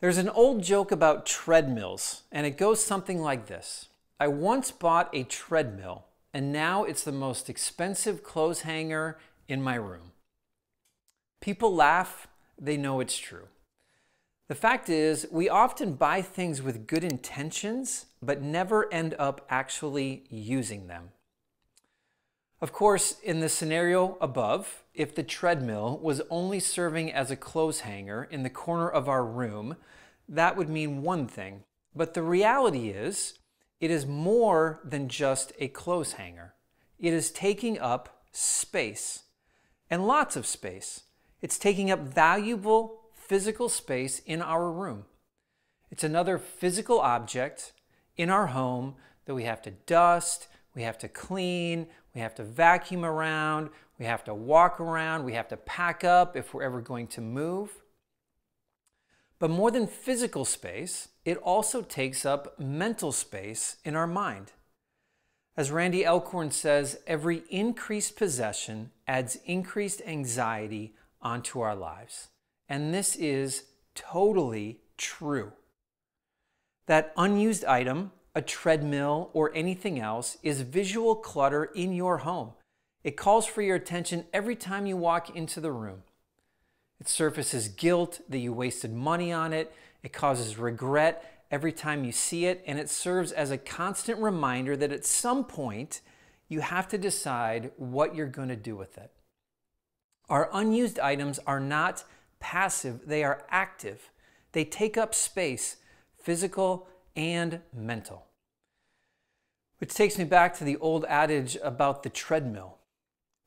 There's an old joke about treadmills, and it goes something like this I once bought a treadmill, and now it's the most expensive clothes hanger in my room. People laugh, they know it's true. The fact is, we often buy things with good intentions, but never end up actually using them. Of course, in the scenario above, if the treadmill was only serving as a clothes hanger in the corner of our room, that would mean one thing. But the reality is, it is more than just a clothes hanger. It is taking up space, and lots of space. It's taking up valuable physical space in our room. It's another physical object in our home that we have to dust, we have to clean, we have to vacuum around, we have to walk around, we have to pack up if we're ever going to move. But more than physical space, it also takes up mental space in our mind. As Randy Alcorn says, every increased possession adds increased anxiety onto our lives. And this is totally true. That unused item, a treadmill, or anything else is visual clutter in your home. It calls for your attention every time you walk into the room. It surfaces guilt that you wasted money on it. It causes regret every time you see it. And it serves as a constant reminder that at some point you have to decide what you're going to do with it. Our unused items are not passive, they are active. They take up space, physical and mental. Which takes me back to the old adage about the treadmill.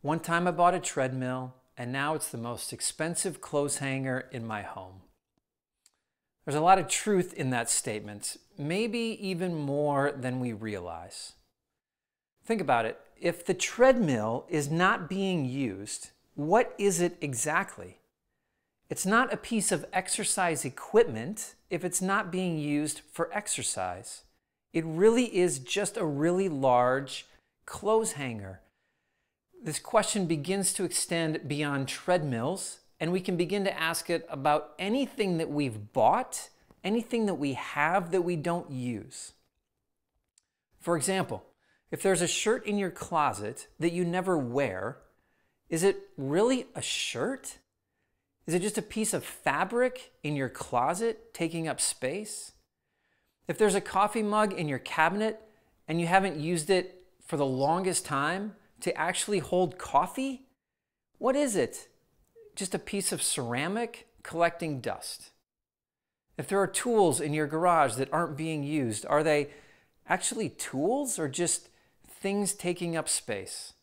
One time I bought a treadmill, and now it's the most expensive clothes hanger in my home. There's a lot of truth in that statement, maybe even more than we realize. Think about it. If the treadmill is not being used, what is it exactly? It's not a piece of exercise equipment if it's not being used for exercise. It really is just a really large clothes hanger. This question begins to extend beyond treadmills, and we can begin to ask it about anything that we've bought, anything that we have that we don't use. For example, if there's a shirt in your closet that you never wear, is it really a shirt? Is it just a piece of fabric in your closet taking up space? If there's a coffee mug in your cabinet and you haven't used it for the longest time to actually hold coffee, what is it? Just a piece of ceramic collecting dust. If there are tools in your garage that aren't being used, are they actually tools or just things taking up space?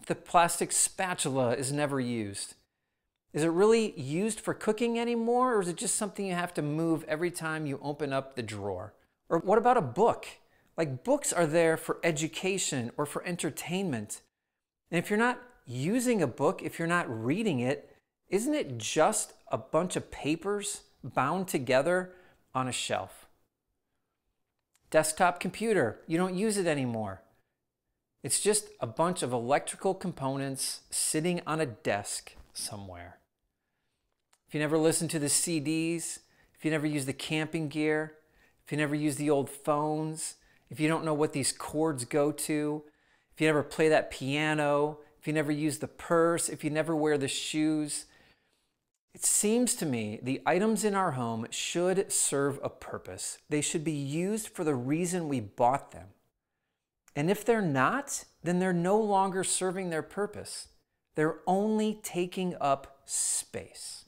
If the plastic spatula is never used, is it really used for cooking anymore, or is it just something you have to move every time you open up the drawer? Or what about a book? Like books are there for education or for entertainment. And if you're not using a book, if you're not reading it, isn't it just a bunch of papers bound together on a shelf? Desktop computer, you don't use it anymore. It's just a bunch of electrical components sitting on a desk somewhere if you never listen to the CDs, if you never use the camping gear, if you never use the old phones, if you don't know what these cords go to, if you never play that piano, if you never use the purse, if you never wear the shoes, it seems to me the items in our home should serve a purpose. They should be used for the reason we bought them. And if they're not, then they're no longer serving their purpose. They're only taking up space.